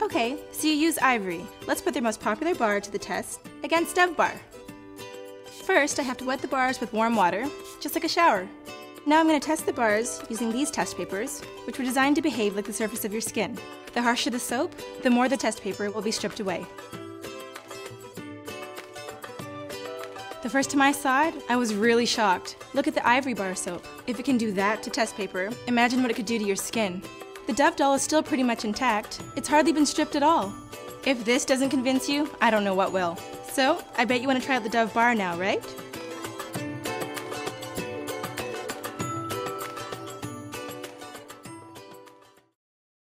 Okay, so you use Ivory. Let's put their most popular bar to the test against Dove Bar. First, I have to wet the bars with warm water, just like a shower. Now I'm going to test the bars using these test papers, which were designed to behave like the surface of your skin. The harsher the soap, the more the test paper will be stripped away. The first time I saw it, I was really shocked. Look at the ivory bar soap. If it can do that to test paper, imagine what it could do to your skin. The Dove doll is still pretty much intact. It's hardly been stripped at all. If this doesn't convince you, I don't know what will. So, I bet you want to try out the Dove bar now, right?